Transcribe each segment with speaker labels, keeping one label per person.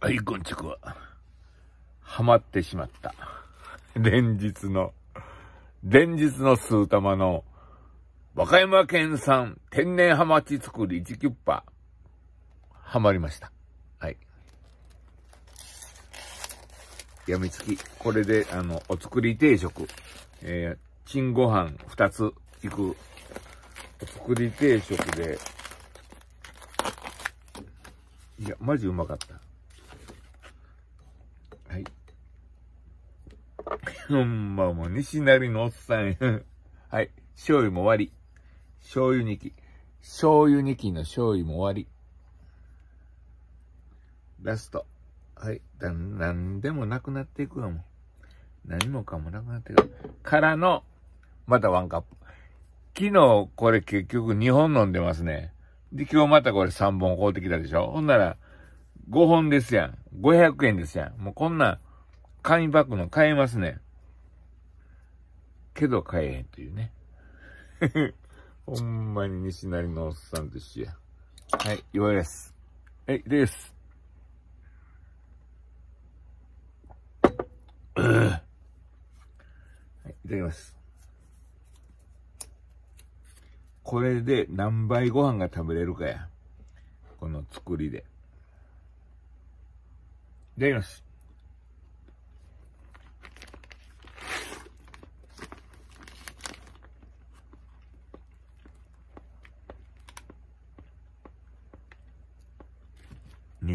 Speaker 1: はい、こんちくは。ハマってしまった。連日の、連日のスー玉の、和歌山県産天然ハマチ作り1キュッパ、ハマりました。はい。やみつき。これで、あの、お作り定食。えー、チンご飯2ついく。お作り定食で、いや、マジうまかった。はい。ほんまもう、西成のおっさん。はい。醤油も終わり。醤油2期。醤油2期の醤油も終わり。ラスト。はい。だ、なんでもなくなっていくわもう。何もかもなくなっていく。からの、またワンカップ。昨日これ結局2本飲んでますね。で、今日またこれ3本買うてきたでしょほんなら、5本ですやん。500円ですやん。もうこんな、紙パックの買えますね。けど買えへんというね。ほんまに西成のおっさんと一緒や。はい、岩井です。はい、です。はい、いただきます。これで何倍ご飯が食べれるかや。この作りで。いただきます。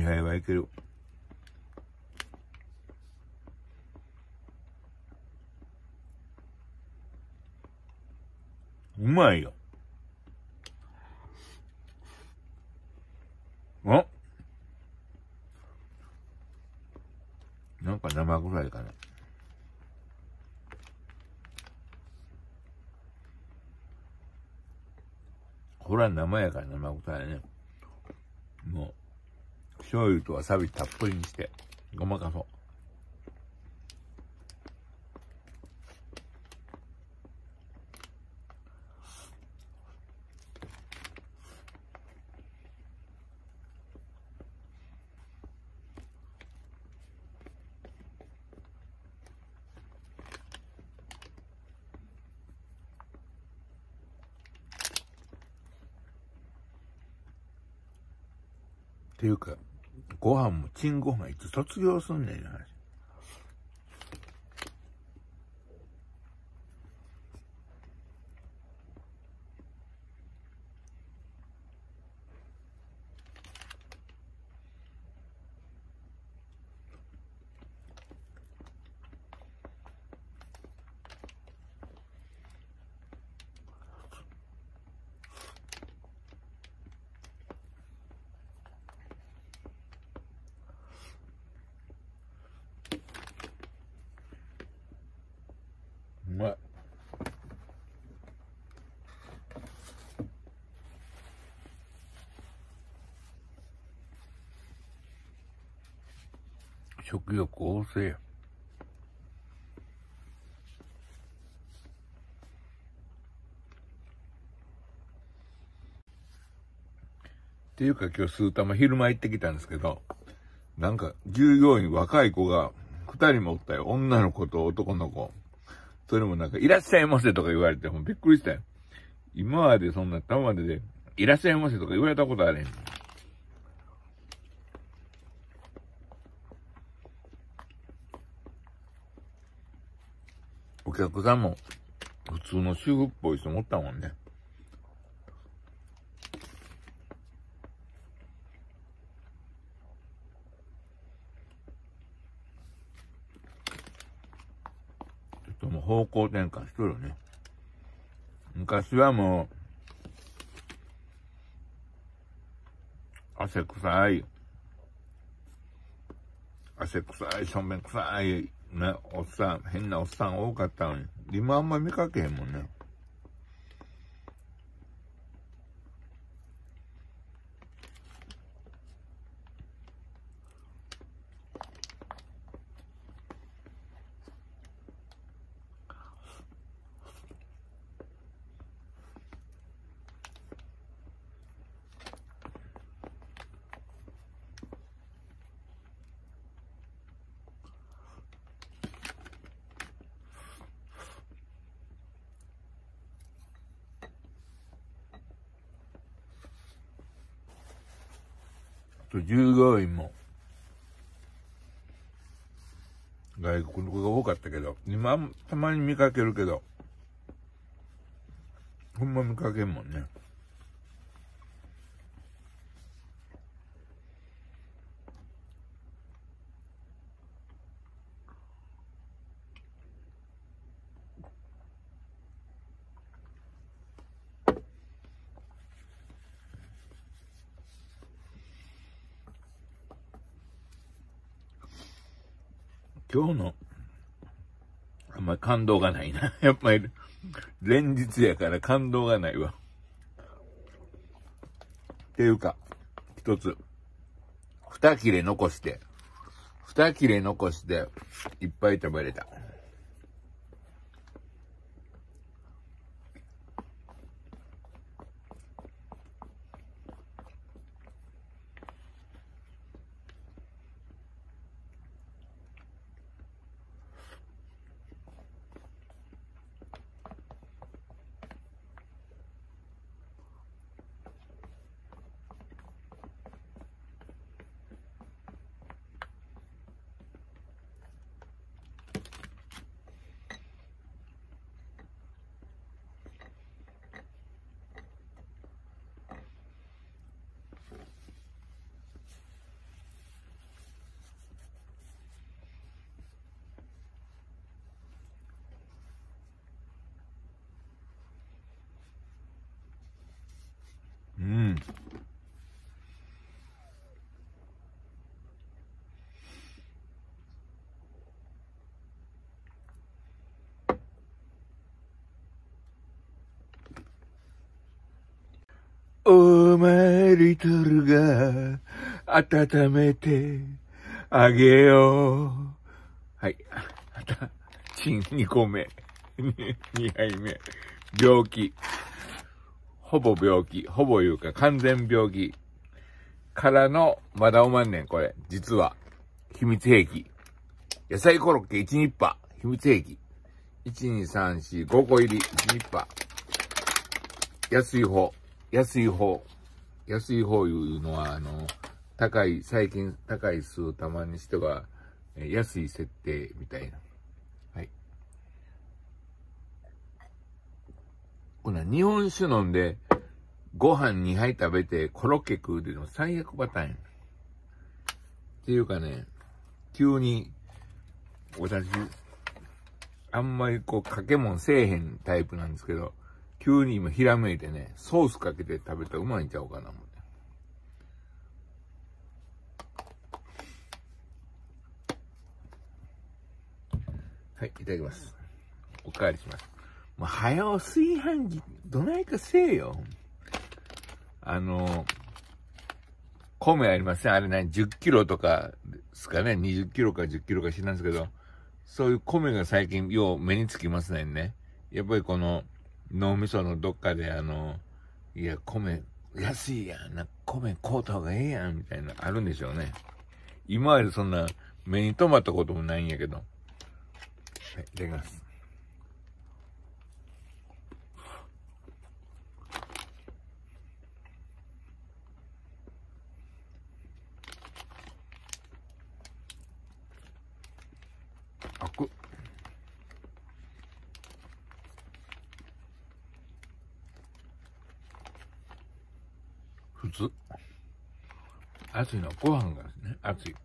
Speaker 1: 2杯はいける。うまいよ。あなんか生臭いかな。これは生やから生臭いね。もう。醤油とわさびたっぷりにして、ごまかそう。っていうか、ご飯も、チンご飯いつ卒業すんねん話。まい。食欲旺盛。っていうか今日スー玉昼間行ってきたんですけど、なんか従業員若い子が二人もおったよ。女の子と男の子。それもなんか、いらっしゃいませとか言われて、もうびっくりしたよ。今までそんな玉までで、いらっしゃいませとか言われたことあれん。お客さんも、普通の主婦っぽい人持ったもんね。ちょっともう方向転換しとるね。昔はもう、汗臭い、汗臭い、しょんべん臭い、ね、おっさん、変なおっさん多かったのに、今あんま見かけへんもんね。と従業員も、外国の子が多かったけど、今、たまに見かけるけど、ほんま見かけんもんね。今日の、あんまり感動がないな。やっぱり、連日やから感動がないわ。っていうか、一つ、二切れ残して、二切れ残して、いっぱい食べれた。うん。お前リトルが温めてあげよう。はい。また、チン2個目。2杯目。病気。ほぼ病気、ほぼいうか完全病気からの、まだおまんねん、これ。実は、秘密兵器。野菜コロッケ1ニッパ。秘密兵器。1、2、3、4、5個入り、1ニッパ。安い方。安い方。安い方いうのは、あの、高い、最近高い数たまにしては、安い設定みたいな。こんな日本酒飲んで、ご飯2杯食べてコロッケ食うでの最悪パターン。っていうかね、急に、私、あんまりこう、かけもんせえへんタイプなんですけど、急に今ひらめいてね、ソースかけて食べたらうまいんちゃうかな、思って。はい、いただきます。おかわりします。もう、早う炊飯器、どないかせえよ。あの、米ありませんあれ何 ?10 キロとかですかね ?20 キロか10キロか知らんですけど、そういう米が最近よう目につきますねんね。やっぱりこの脳みそのどっかであの、いや、米安いやん。な米買うた方がええやん。みたいな、あるんでしょうね。今までそんな目に留まったこともないんやけど。はい、いただきます。あく。熱いのはご飯がね、熱い。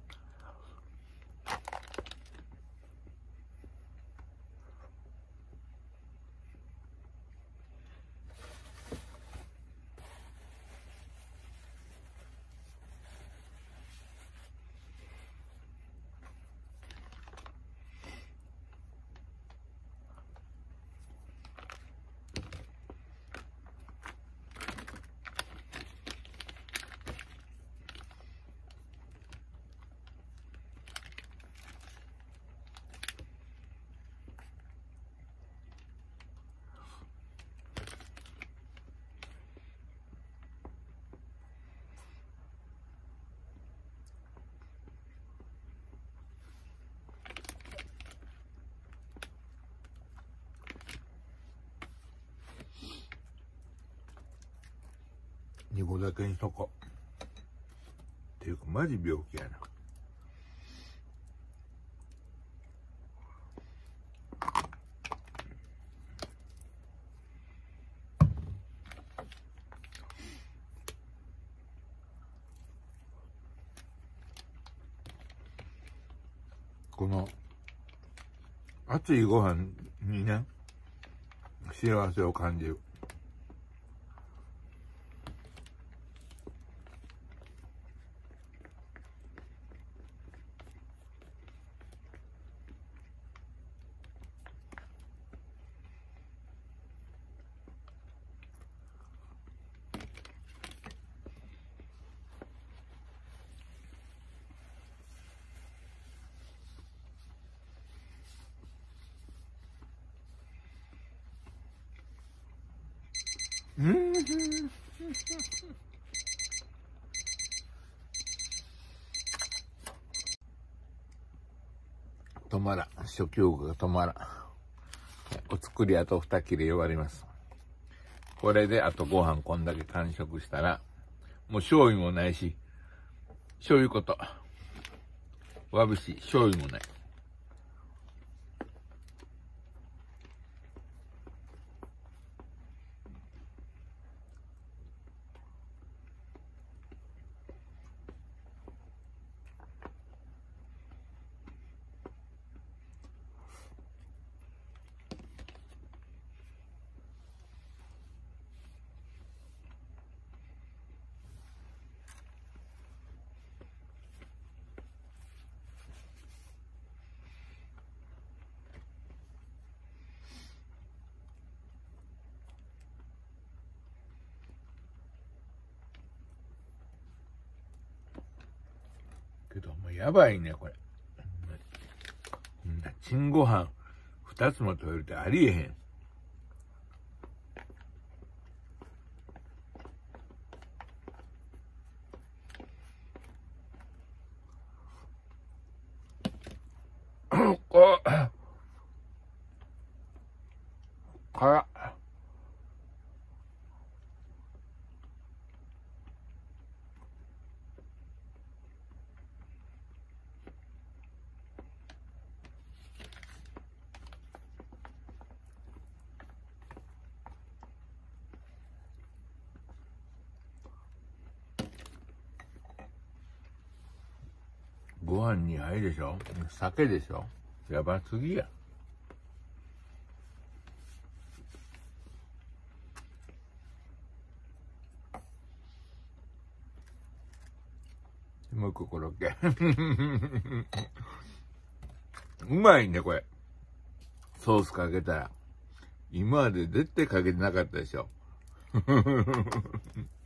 Speaker 1: 2個だけにしとこう。っていうか、マジ病気やな。この、熱いご飯にね、幸せを感じる。止まらん。食欲が止まらん。お作りあと二切れ終わります。これであとご飯こんだけ完食したら、もう醤油もないし、醤油こと、わびし、醤油もない。やばいね、これ。んな、チンご飯二つも食べるってありえへん。こ辛っ。ご飯に合いでしょ？酒でしょ？やばすぎや。もう一個コロッケ。うまいね、これ。ソースかけたら。今まで絶対かけてなかったでしょ。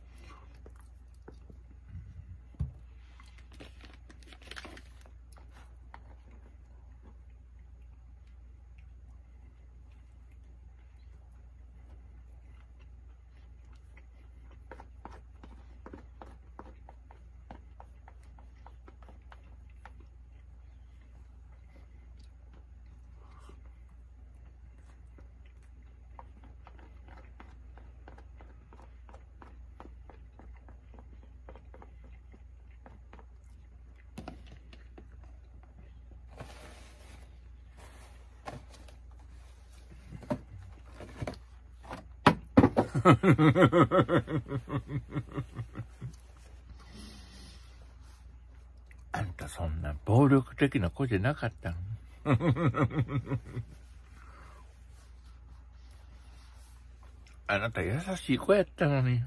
Speaker 1: あんたそんな暴力的な子じゃなかったの？あなた優しい子やったのに。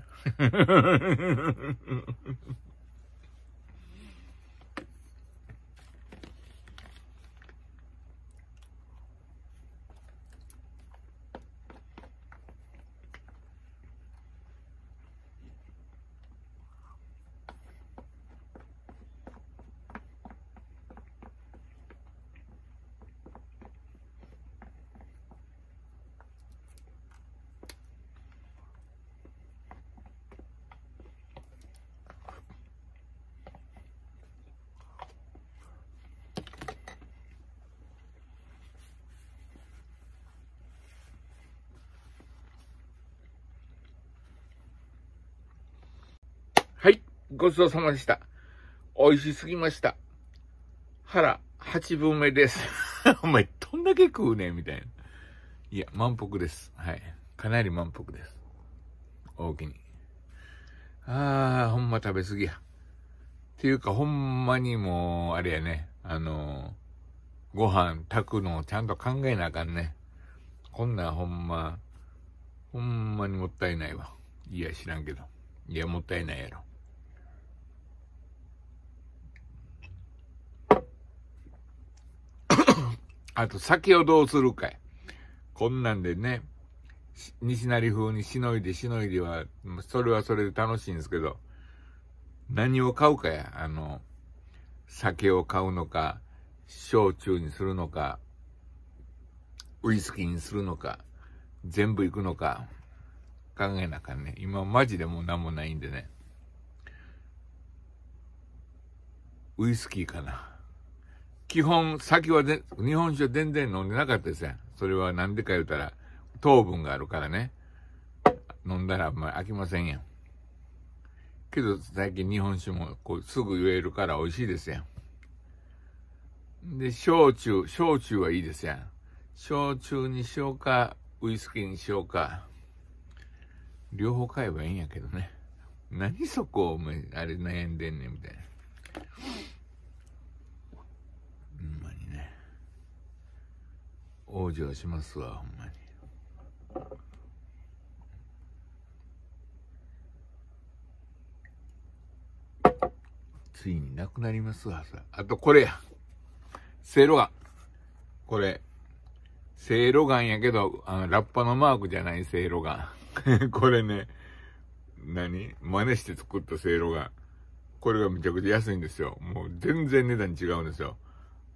Speaker 1: はい、ごちそうさまでした。美味しすぎました。腹8分目です。お前、どんだけ食うねんみたいな。いや、満腹です。はい。かなり満腹です。大きに。あー、ほんま食べ過ぎや。っていうか、ほんまにもう、あれやね、あのー、ご飯炊くのをちゃんと考えなあかんね。こんなんほんま、ほんまにもったいないわ。いや、知らんけど。いや、もったいないやろ。あと、酒をどうするかい。こんなんでね、西成風にしのいでしのいでは、それはそれで楽しいんですけど、何を買うかや。あの、酒を買うのか、焼酎にするのか、ウイスキーにするのか、全部行くのか、考えなあかんね。今マジでもう何もないんでね。ウイスキーかな。基本、酒はで、日本酒は全然飲んでなかったですよ。それはなんでか言うたら、糖分があるからね。飲んだらあんまり飽きませんやん。けど最近日本酒もこうすぐ言えるから美味しいですやん。で、焼酎、焼酎はいいですやん。焼酎にしようか、ウイスキーにしようか。両方買えばいいんやけどね。何そこお前、あれ悩んでんねんみたいな。往生しますわ、ほんまに。ついになくなりますわ、さ。あとこれや。せいろが。これ。せいろがんやけど、あの、ラッパのマークじゃないせいろがん。これね、何？真似して作ったせいろがん。これがめちゃくちゃ安いんですよ。もう全然値段違うんですよ。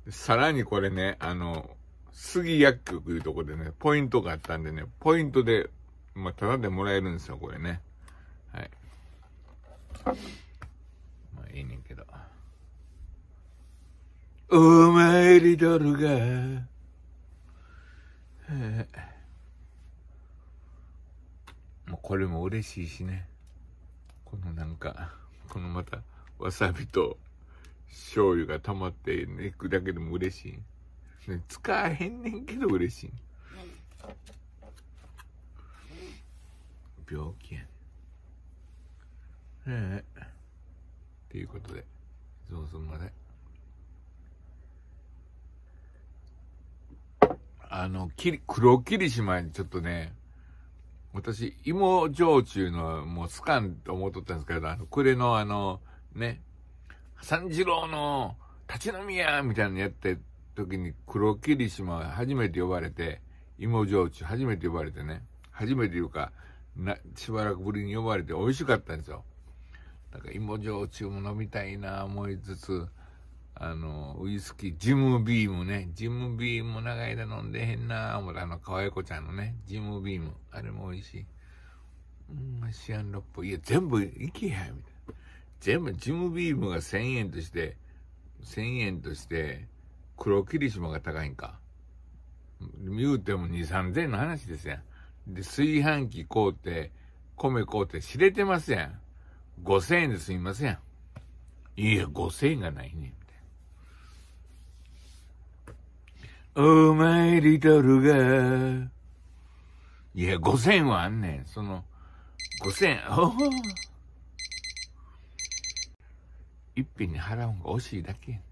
Speaker 1: さらにこれね、あの、杉薬局いうとこでね、ポイントがあったんでね、ポイントで、まあ、ただでもらえるんですよ、これね。はい。まあ、いいねんけど。お前リトルが、もうこれも嬉しいしね。このなんか、このまた、わさびと醤油が溜まっていくだけでも嬉しい。ね、使わへんねんけど嬉しい。病気やねええっていうことで、どうぞまで。あの、きり、黒霧島にちょっとね、私、芋焼酎のもうスカンと思っとったんですけど、あの、暮れのあの、ね、三次郎の立ち飲みやみたいなのやって時に黒霧島初めて呼ばれて、芋焼酎初めて呼ばれてね、初めて言うか、な、しばらくぶりに呼ばれて美味しかったんですよ。だから芋焼酎も飲みたいな思いつつ、あの、ウイスキー、ジムビームね。ジムビーム長い間飲んでへんな思った。あの、かわいこちゃんのね、ジムビーム。あれも美味しい。うん、シアンロップ。いや、全部いけや、みたいな。全部、ジムビームが1000円として、1000円として、黒霧島が高いんか。言うても2、3000の話ですやん。で、炊飯器買うて、米買うて知れてますやん。5000円ですみません。いや、5000円がないねん。お前リトルが、いや、5000円はあんねん。その、5000円、おお。一品に払うんが惜しいだけやん。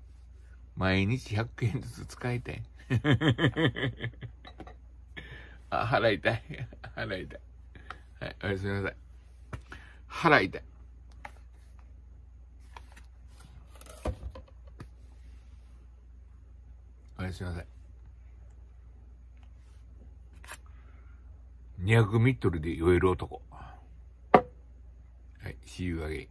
Speaker 1: 毎日100円ずつ使いたい。あ、払いたい。払いたい。はい、おやすみなさい。払いたい。おやすみなさい。200ミットルで酔える男。はい、See you again。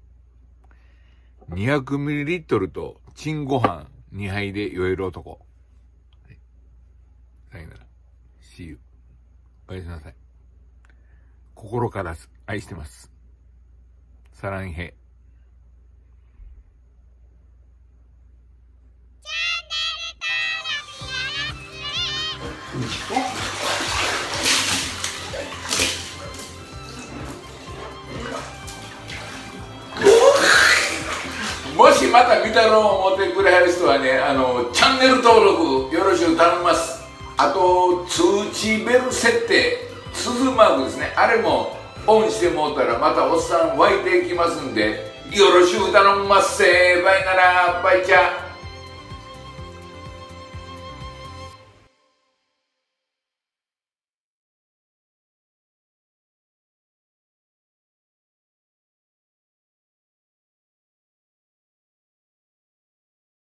Speaker 1: 200ミリリットルとチンご飯2杯で酔える男。さよなら。See you。おやすみなさい。心から愛してます。サランヘ。しまた見たろう思ってくれはる人はねあのチャンネル登録よろしく頼みます。あと通知ベル設定鈴マークですね。あれもオンしてもうたらまたおっさん湧いていきますんでよろしく頼みます。せバイならバイチャ